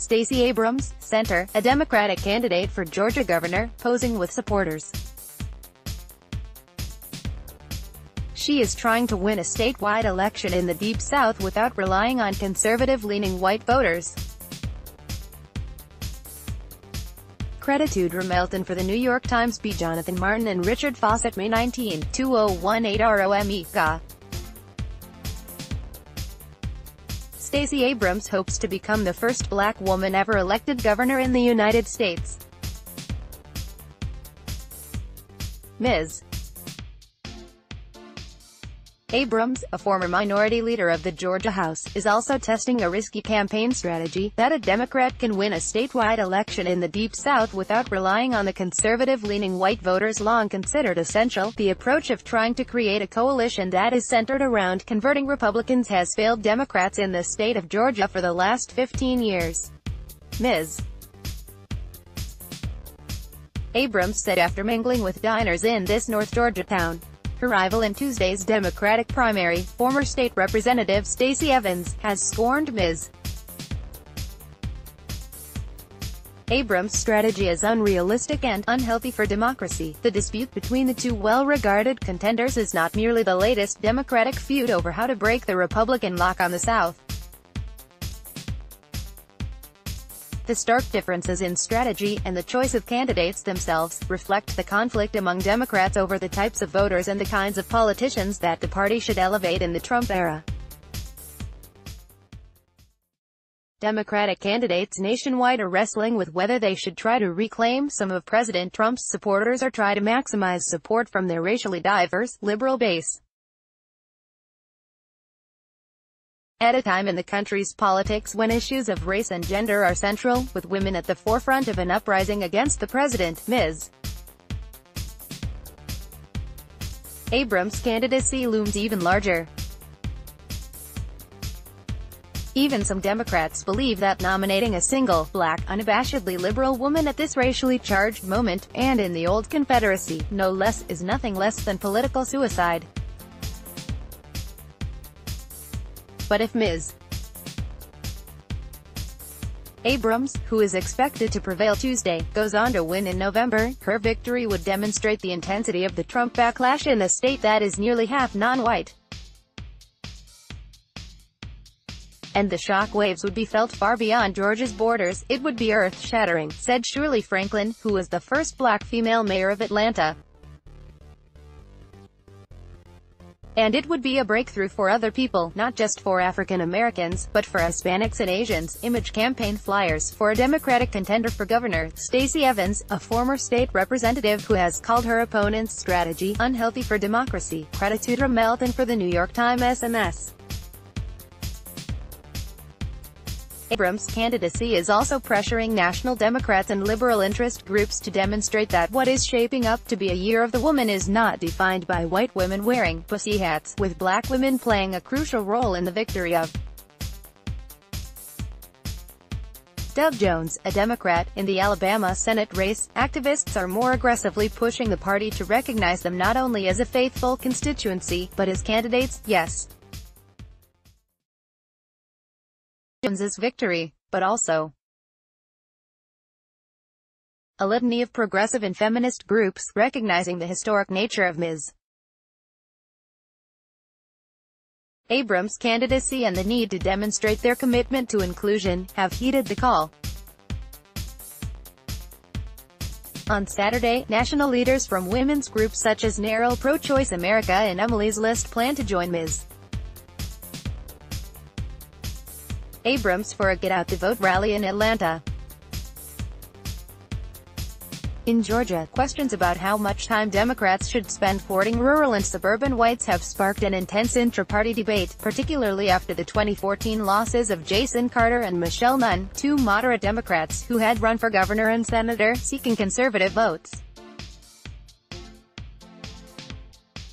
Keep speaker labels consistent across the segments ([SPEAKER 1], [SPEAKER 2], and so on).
[SPEAKER 1] Stacey Abrams, center, a Democratic candidate for Georgia governor, posing with supporters. She is trying to win a statewide election in the Deep South without relying on conservative-leaning white voters. Credit Audra Melton for The New York Times B. Jonathan Martin and Richard Fausset May 19, 2018 ROME, GA. Stacey Abrams hopes to become the first black woman ever elected governor in the United States. Ms. Abrams, a former minority leader of the Georgia House, is also testing a risky campaign strategy, that a Democrat can win a statewide election in the Deep South without relying on the conservative-leaning white voters long considered essential. The approach of trying to create a coalition that is centered around converting Republicans has failed Democrats in the state of Georgia for the last 15 years. Ms. Abrams said after mingling with diners in this North Georgia town. Her rival in Tuesday's Democratic primary, former state representative Stacey Evans, has scorned Ms. Abrams' strategy is unrealistic and unhealthy for democracy. The dispute between the two well-regarded contenders is not merely the latest Democratic feud over how to break the Republican lock on the South. The stark differences in strategy, and the choice of candidates themselves, reflect the conflict among Democrats over the types of voters and the kinds of politicians that the party should elevate in the Trump era. Democratic candidates nationwide are wrestling with whether they should try to reclaim some of President Trump's supporters or try to maximize support from their racially diverse, liberal base. At a time in the country's politics when issues of race and gender are central, with women at the forefront of an uprising against the president, Ms. Abrams' candidacy looms even larger. Even some Democrats believe that nominating a single, black, unabashedly liberal woman at this racially charged moment, and in the old Confederacy, no less, is nothing less than political suicide. But if Ms. Abrams, who is expected to prevail Tuesday, goes on to win in November, her victory would demonstrate the intensity of the Trump backlash in a state that is nearly half non-white. And the shock waves would be felt far beyond Georgia's borders, it would be earth-shattering, said Shirley Franklin, who was the first black female mayor of Atlanta. And it would be a breakthrough for other people, not just for African Americans, but for Hispanics and Asians. Image campaign flyers for a Democratic contender for governor, Stacey Evans, a former state representative who has called her opponent's strategy unhealthy for democracy. Creditude Melton for the New York Times SMS. Abrams' candidacy is also pressuring national Democrats and liberal interest groups to demonstrate that what is shaping up to be a year of the woman is not defined by white women wearing pussy hats, with black women playing a crucial role in the victory of Doug Jones, a Democrat, in the Alabama Senate race, activists are more aggressively pushing the party to recognize them not only as a faithful constituency, but as candidates, yes. Jones's victory, but also a litany of progressive and feminist groups, recognizing the historic nature of Ms. Abrams' candidacy and the need to demonstrate their commitment to inclusion, have heeded the call. On Saturday, national leaders from women's groups such as NARAL Pro-Choice America and Emily's List plan to join Ms. Abrams for a Get Out the Vote rally in Atlanta. In Georgia, questions about how much time Democrats should spend courting rural and suburban whites have sparked an intense intra-party debate, particularly after the 2014 losses of Jason Carter and Michelle Nunn, two moderate Democrats who had run for governor and senator, seeking conservative votes.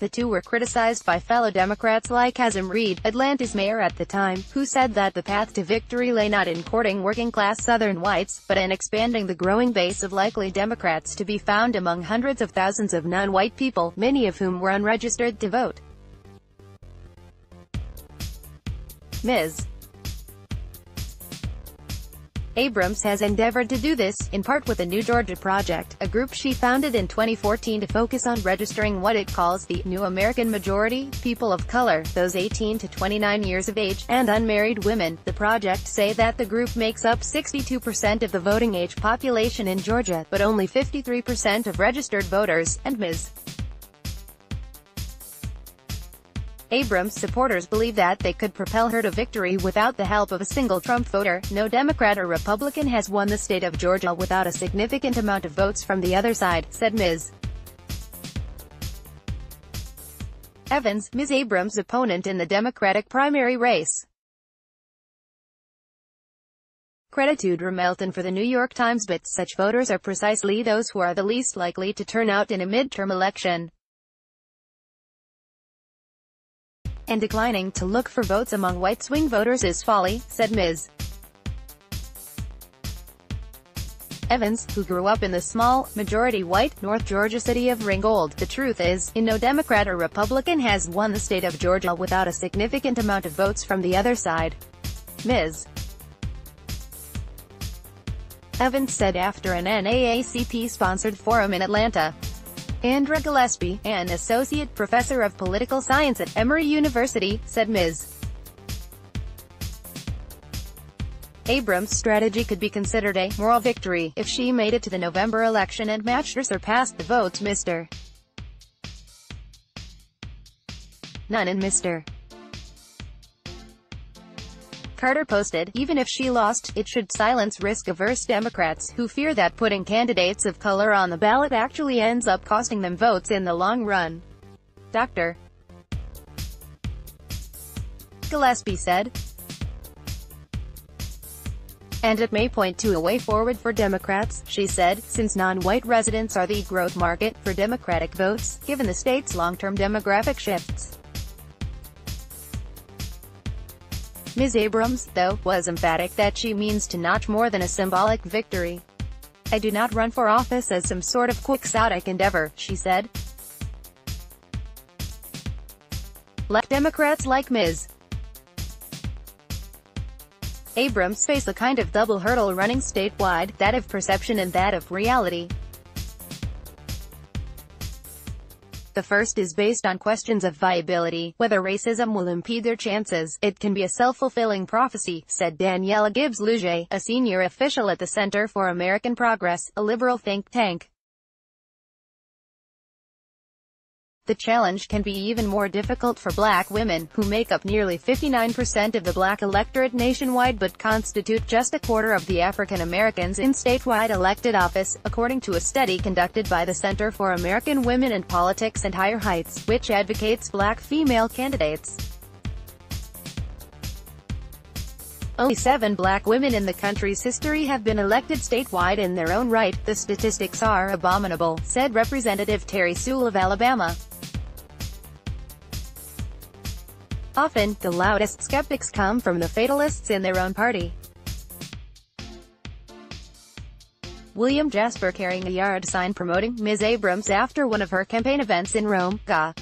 [SPEAKER 1] The two were criticized by fellow Democrats like Kasim Reed, Atlanta's mayor at the time, who said that the path to victory lay not in courting working-class Southern whites, but in expanding the growing base of likely Democrats to be found among hundreds of thousands of non-white people, many of whom were unregistered to vote. Ms. Abrams has endeavored to do this, in part with the New Georgia Project, a group she founded in 2014 to focus on registering what it calls the New American Majority, people of color, those 18 to 29 years of age, and unmarried women. The project say that the group makes up 62% of the voting age population in Georgia, but only 53% of registered voters, and Ms. Abrams supporters believe that they could propel her to victory without the help of a single Trump voter. No Democrat or Republican has won the state of Georgia without a significant amount of votes from the other side, said Ms. Evans, Ms. Abrams' opponent in the Democratic primary race. Credit Creditude Ramelton for the New York Times but such voters are precisely those who are the least likely to turn out in a midterm election. And declining to look for votes among white swing voters is folly, said Ms. Evans, who grew up in the small, majority-white, North Georgia city of Ringgold. The truth is, in no Democrat or Republican has won the state of Georgia without a significant amount of votes from the other side. Ms. Evans said after an NAACP-sponsored forum in Atlanta. Andra Gillespie, an associate professor of political science at Emory University, said Ms. Abrams' strategy could be considered a moral victory if she made it to the November election and matched or surpassed the votes Mr. Nunn and Mr. Carter posted, even if she lost, it should silence risk-averse Democrats, who fear that putting candidates of color on the ballot actually ends up costing them votes in the long run. Dr. Gillespie said. And it may point to a way forward for Democrats, she said, since non-white residents are the growth market for Democratic votes, given the state's long-term demographic shifts. Ms. Abrams, though, was emphatic that she means to notch more than a symbolic victory. I do not run for office as some sort of quixotic endeavor, she said. Let Democrats like Ms. Abrams face a kind of double hurdle running statewide, that of perception and that of reality. The first is based on questions of viability, whether racism will impede their chances. It can be a self-fulfilling prophecy, said Daniela Gibbs-Leger, a senior official at the Center for American Progress, a liberal think tank. The challenge can be even more difficult for black women, who make up nearly 59% of the black electorate nationwide but constitute just a quarter of the African Americans in statewide elected office, according to a study conducted by the Center for American Women in Politics and Higher Heights, which advocates black female candidates. Only seven black women in the country's history have been elected statewide in their own right. The statistics are abominable, said Representative Terri Sewell of Alabama. Often, the loudest skeptics come from the fatalists in their own party. William Jasper carrying a yard sign promoting Ms. Abrams after one of her campaign events in Rome, Ga.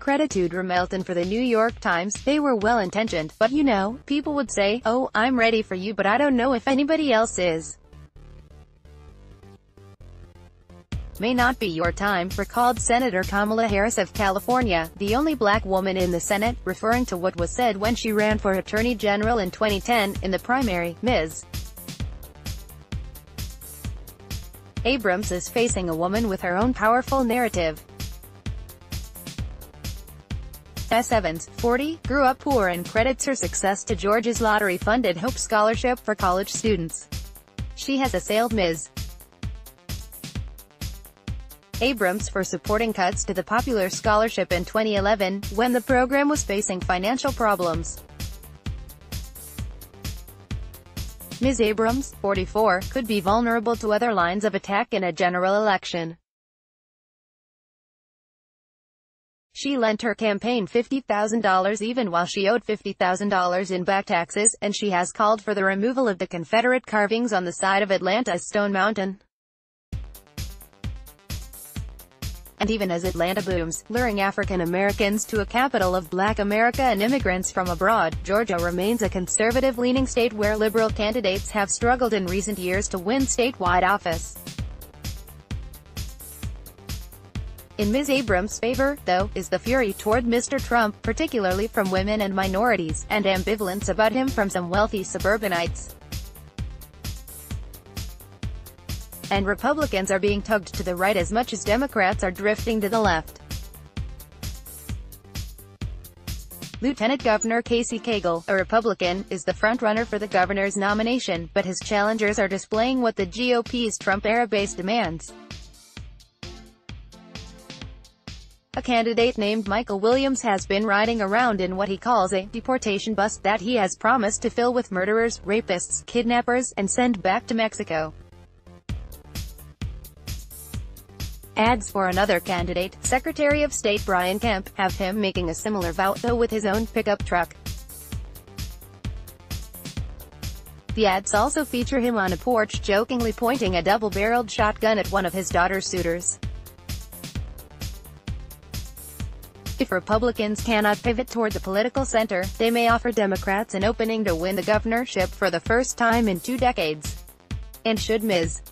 [SPEAKER 1] Credit Audra Melton for the New York Times, they were well-intentioned, but you know, people would say, oh, I'm ready for you but I don't know if anybody else is. May not be your time, recalled Senator Kamala Harris of California, the only black woman in the Senate, referring to what was said when she ran for Attorney General in 2010, in the primary, Ms. Abrams is facing a woman with her own powerful narrative. S. Evans, 40, grew up poor and credits her success to Georgia's lottery-funded Hope Scholarship for college students. She has assailed Ms. Abrams for supporting cuts to the popular scholarship in 2011, when the program was facing financial problems. Ms. Abrams, 44, could be vulnerable to other lines of attack in a general election. She lent her campaign $50,000 even while she owed $50,000 in back taxes, and she has called for the removal of the Confederate carvings on the side of Atlanta's Stone Mountain. And even as Atlanta booms, luring African Americans to a capital of black America and immigrants from abroad, Georgia remains a conservative-leaning state where liberal candidates have struggled in recent years to win statewide office. In Ms. Abrams' favor, though, is the fury toward Mr. Trump, particularly from women and minorities, and ambivalence about him from some wealthy suburbanites. And Republicans are being tugged to the right as much as Democrats are drifting to the left. Lieutenant Governor Casey Cagle, a Republican, is the frontrunner for the governor's nomination, but his challengers are displaying what the GOP's Trump-era base demands. A candidate named Michael Williams has been riding around in what he calls a deportation bus that he has promised to fill with murderers, rapists, kidnappers, and send back to Mexico. Ads for another candidate, Secretary of State Brian Kemp, have him making a similar vow, though with his own pickup truck. The ads also feature him on a porch jokingly pointing a double-barreled shotgun at one of his daughter's suitors. If Republicans cannot pivot toward the political center, they may offer Democrats an opening to win the governorship for the first time in two decades. And should Ms.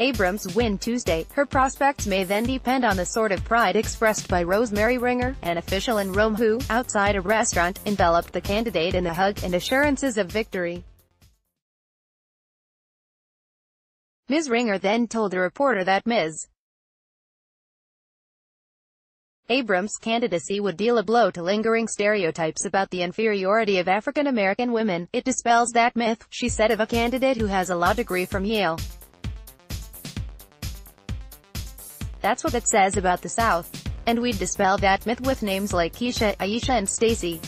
[SPEAKER 1] Abrams win Tuesday, her prospects may then depend on the sort of pride expressed by Rosemary Ringer, an official in Rome who, outside a restaurant, enveloped the candidate in a hug and assurances of victory. Ms. Ringer then told a reporter that Ms. Abrams' candidacy would deal a blow to lingering stereotypes about the inferiority of African American women. It dispels that myth, she said of a candidate who has a law degree from Yale. That's what it says about the South. And we'd dispel that myth with names like Keisha, Aisha and Stacey.